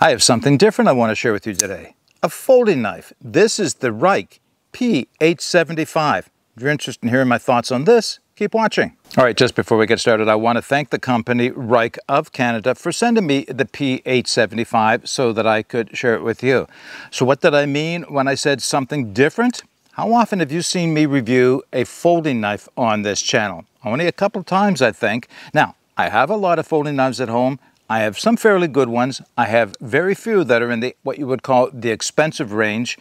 I have something different I want to share with you today. A folding knife. This is the Ruike P875. If you're interested in hearing my thoughts on this, keep watching. All right, just before we get started, I want to thank the company Ruike of Canada for sending me the P875 so that I could share it with you. So what did I mean when I said something different? How often have you seen me review a folding knife on this channel? Only a couple times, I think. Now, I have a lot of folding knives at home. I have some fairly good ones. I have very few that are in the what you would call the expensive range,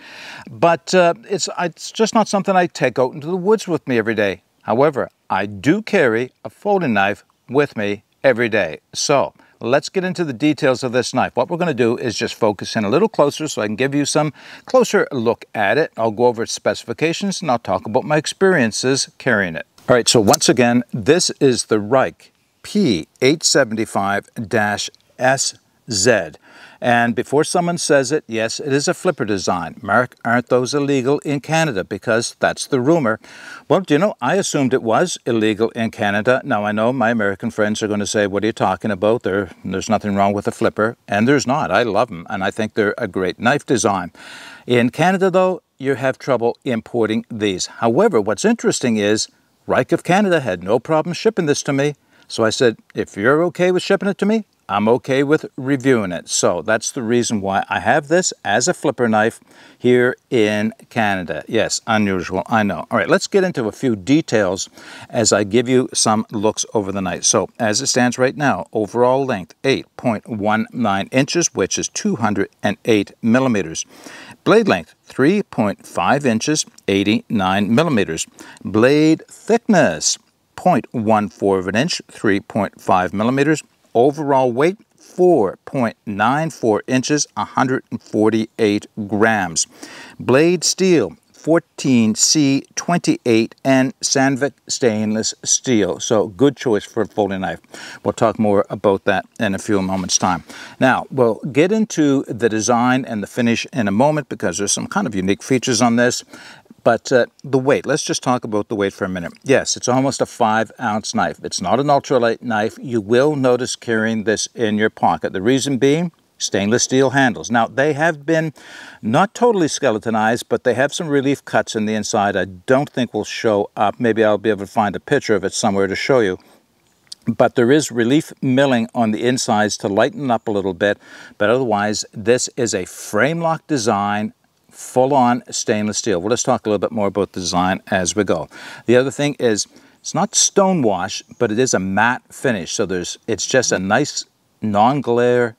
but uh, it's it's just not something I take out into the woods with me every day. However, I do carry a folding knife with me every day. So let's get into the details of this knife. What we're going to do is just focus in a little closer so I can give you some closer look at it. I'll go over its specifications and I'll talk about my experiences carrying it. All right, so once again, this is the Ruike P875-SZ. And before someone says it, yes, it is a flipper design. Mark, aren't those illegal in Canada? Because that's the rumor. Well, do you know, I assumed it was illegal in Canada. Now, I know my American friends are going to say, what are you talking about? There, there's nothing wrong with a flipper. And there's not. I love them. And I think they're a great knife design. In Canada, though, you have trouble importing these. However, what's interesting is Ruike of Canada had no problem shipping this to me. So I said, if you're okay with shipping it to me, I'm okay with reviewing it. So that's the reason why I have this as a flipper knife here in Canada. Yes, unusual, I know. All right, let's get into a few details as I give you some looks over the knife. So as it stands right now, overall length 8.19 inches, which is 208 millimeters. Blade length 3.5 inches, 89 millimeters. Blade thickness 0.14 of an inch, 3.5 millimeters. Overall weight, 4.94 inches, 148 grams. Blade steel, 14C28N Sandvik stainless steel. So good choice for a folding knife. We'll talk more about that in a few moments time. Now we'll get into the design and the finish in a moment because there's some kind of unique features on this but uh, the weight, let's just talk about the weight for a minute. Yes, it's almost a five ounce knife. It's not an ultralight knife. You will notice carrying this in your pocket. The reason being, stainless steel handles. Now, they have been not totally skeletonized, but they have some relief cuts in the inside I don't think will show up. Maybe I'll be able to find a picture of it somewhere to show you. But there is relief milling on the insides to lighten up a little bit. But otherwise, this is a frame lock design full-on stainless steel. Well, let's talk a little bit more about the design as we go. The other thing is, it's not stone wash, but it is a matte finish. So there's, it's just a nice non-glare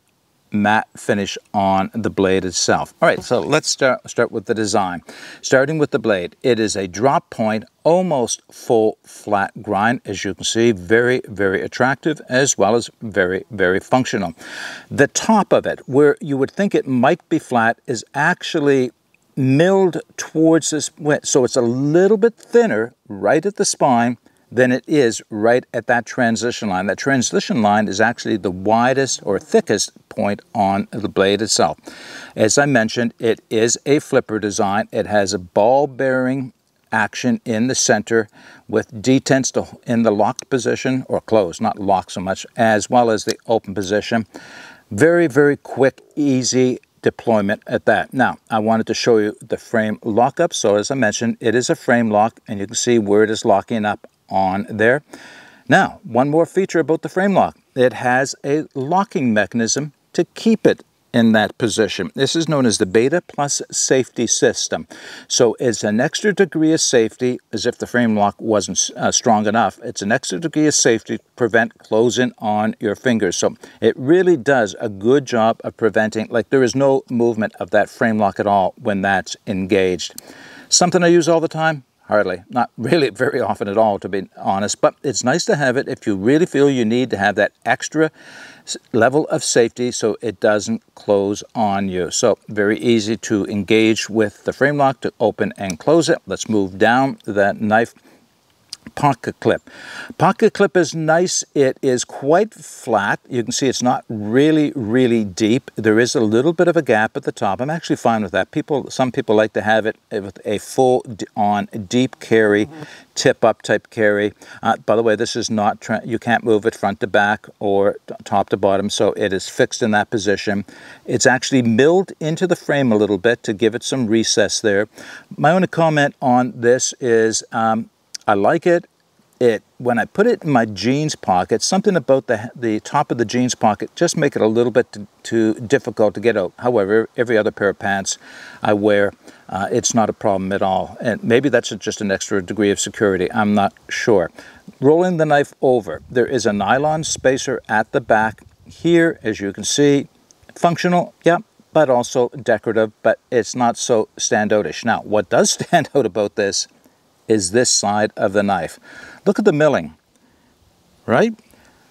matte finish on the blade itself. All right, so let's start, start with the design. Starting with the blade, it is a drop point, almost full flat grind, as you can see, very, very attractive, as well as very, very functional. The top of it, where you would think it might be flat, is actually milled towards this, so it's a little bit thinner right at the spine than it is right at that transition line. That transition line is actually the widest or thickest point on the blade itself. As I mentioned, it is a flipper design. It has a ball bearing action in the center with detents in the locked position or closed, not locked so much, as well as the open position. Very, very quick, easy deployment at that. Now, I wanted to show you the frame lockup. So as I mentioned, it is a frame lock and you can see where it is locking up on there. Now, one more feature about the frame lock. It has a locking mechanism to keep it in that position. This is known as the Beta Plus safety system. So it's an extra degree of safety, as if the frame lock wasn't uh, strong enough. It's an extra degree of safety to prevent closing on your fingers. So it really does a good job of preventing, like there is no movement of that frame lock at all when that's engaged. Something I use all the time, Hardly. Not really very often at all, to be honest. But it's nice to have it if you really feel you need to have that extra level of safety so it doesn't close on you. So very easy to engage with the frame lock to open and close it. Let's move down that knife pocket clip. Pocket clip is nice. It is quite flat. You can see it's not really, really deep. There is a little bit of a gap at the top. I'm actually fine with that. People, Some people like to have it with a full on deep carry, mm -hmm. tip up type carry. Uh, by the way, this is not, you can't move it front to back or top to bottom, so it is fixed in that position. It's actually milled into the frame a little bit to give it some recess there. My only comment on this is um, I like it. It when I put it in my jeans pocket, something about the the top of the jeans pocket just make it a little bit too, difficult to get out. However, every other pair of pants I wear, uh, it's not a problem at all. And maybe that's just an extra degree of security. I'm not sure. Rolling the knife over, there is a nylon spacer at the back here, as you can see. Functional, yeah, but also decorative, but it's not so standoutish. Now, what does stand out about this is this side of the knife. Look at the milling, right?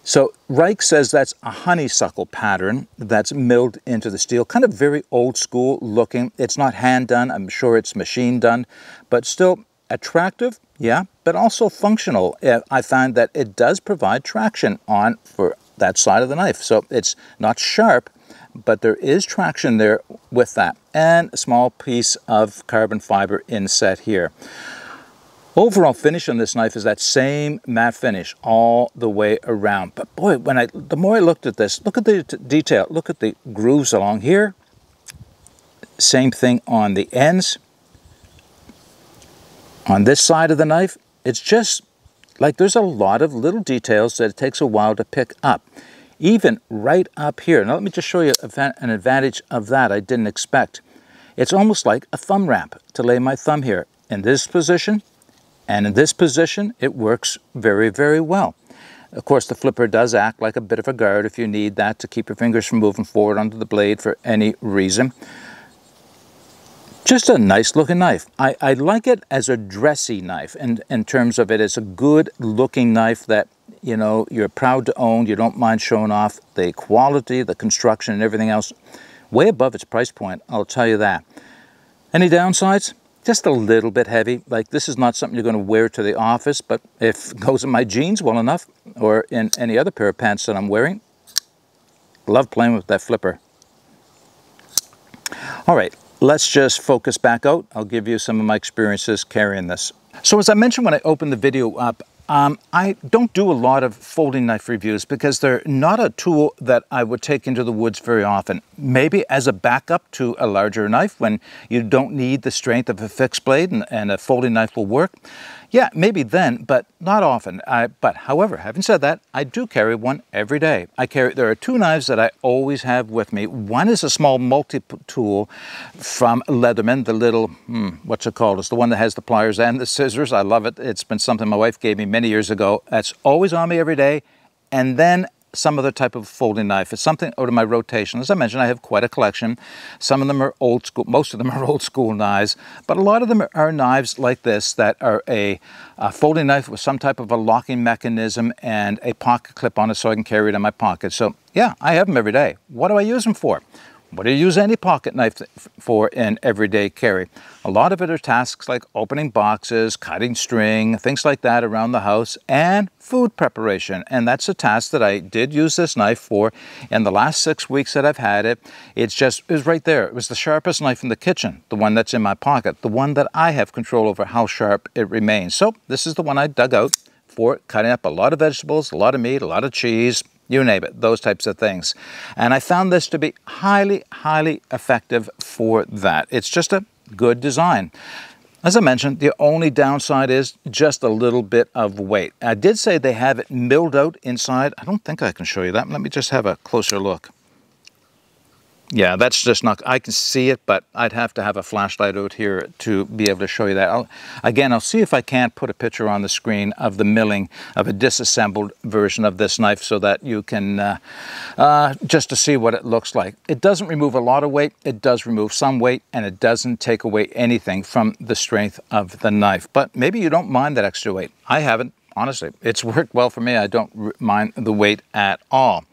So Ruike says that's a honeysuckle pattern that's milled into the steel, kind of very old school looking. It's not hand done, I'm sure it's machine done, but still attractive, yeah, but also functional. Uh, I find that it does provide traction on for that side of the knife. So it's not sharp, but there is traction there with that. And a small piece of carbon fiber inset here. Overall finish on this knife is that same matte finish all the way around. But boy, when I the more I looked at this, look at the detail. Look at the grooves along here. Same thing on the ends. On this side of the knife, it's just like there's a lot of little details that it takes a while to pick up. Even right up here. Now let me just show you an advantage of that I didn't expect. It's almost like a thumb ramp to lay my thumb here. In this position, and in this position, it works very, very well. Of course, the flipper does act like a bit of a guard if you need that to keep your fingers from moving forward onto the blade for any reason. Just a nice looking knife. I, I like it as a dressy knife in, in terms of it as a good looking knife that you know you're proud to own, you don't mind showing off the quality, the construction and everything else. Way above its price point, I'll tell you that. Any downsides? Just a little bit heavy. Like this is not something you're going to wear to the office, but if it goes in my jeans well enough, or in any other pair of pants that I'm wearing, love playing with that flipper. All right, let's just focus back out. I'll give you some of my experiences carrying this. So as I mentioned when I opened the video up, um, I don't do a lot of folding knife reviews because they're not a tool that I would take into the woods very often. Maybe as a backup to a larger knife when you don't need the strength of a fixed blade and, and a folding knife will work. Yeah, maybe then, but not often. I, but however, having said that, I do carry one every day. I carry, there are two knives that I always have with me. One is a small multi-tool from Leatherman, the little, hmm, what's it called? It's the one that has the pliers and the scissors. I love it. It's been something my wife gave me many years ago. That's always on me every day. And then some other type of folding knife. It's something out of my rotation. As I mentioned, I have quite a collection. Some of them are old school, most of them are old school knives, but a lot of them are knives like this that are a, a folding knife with some type of a locking mechanism and a pocket clip on it so I can carry it in my pocket. So yeah, I have them every day. What do I use them for? What do you use any pocket knife for in everyday carry? A lot of it are tasks like opening boxes, cutting string, things like that around the house, and food preparation. And that's a task that I did use this knife for in the last six weeks that I've had it. It's just, it was right there. It was the sharpest knife in the kitchen, the one that's in my pocket, the one that I have control over how sharp it remains. So this is the one I dug out for cutting up a lot of vegetables, a lot of meat, a lot of cheese, you name it, those types of things. And I found this to be highly, highly effective for that. It's just a good design. As I mentioned, the only downside is just a little bit of weight. I did say they have it milled out inside. I don't think I can show you that. Let me just have a closer look. Yeah, that's just not, I can see it, but I'd have to have a flashlight out here to be able to show you that. I'll, again, I'll see if I can't put a picture on the screen of the milling of a disassembled version of this knife so that you can, uh, uh, just to see what it looks like. It doesn't remove a lot of weight, it does remove some weight, and it doesn't take away anything from the strength of the knife. But maybe you don't mind that extra weight. I haven't, honestly. It's worked well for me. I don't mind the weight at all.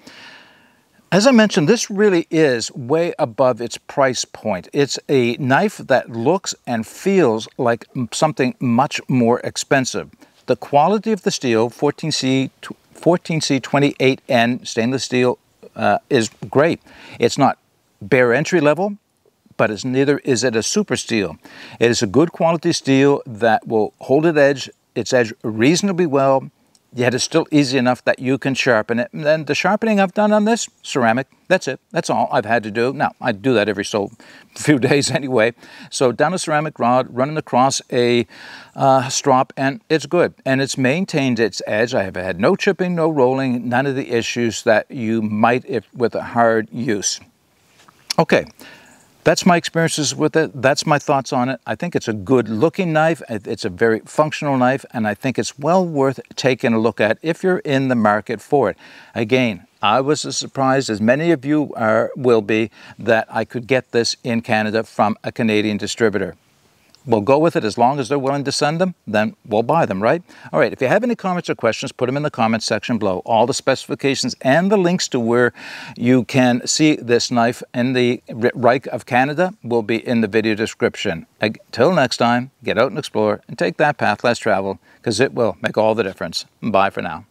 As I mentioned, this really is way above its price point. It's a knife that looks and feels like something much more expensive. the quality of the steel, 14C, 14C28N stainless steel, uh, is great. It's not bare entry level, but it's neither is it a super steel. It is a good quality steel that will hold its edge, its edge reasonably well, yet it's still easy enough that you can sharpen it. And then the sharpening I've done on this, ceramic, that's it. That's all I've had to do. Now, I do that every so few days anyway. So down a ceramic rod, running across a uh, strop, and it's good. And it's maintained its edge. I have had no chipping, no rolling, none of the issues that you might if with a hard use. Okay, that's my experiences with it. That's my thoughts on it. I think it's a good looking knife. It's a very functional knife, and I think it's well worth taking a look at if you're in the market for it. Again, I was as surprised as many of you are, will be that I could get this in Canada from a Canadian distributor we'll go with it as long as they're willing to send them, then we'll buy them, right? All right, if you have any comments or questions, put them in the comments section below. All the specifications and the links to where you can see this knife in the Ruike of Canada will be in the video description. Until next time, get out and explore and take that path less traveled because it will make all the difference. Bye for now.